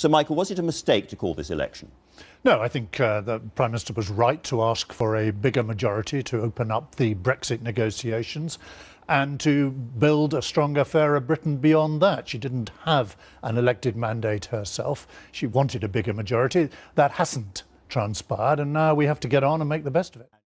So, Michael, was it a mistake to call this election? No, I think uh, the Prime Minister was right to ask for a bigger majority to open up the Brexit negotiations and to build a stronger, fairer Britain beyond that. She didn't have an elected mandate herself. She wanted a bigger majority. That hasn't transpired, and now we have to get on and make the best of it.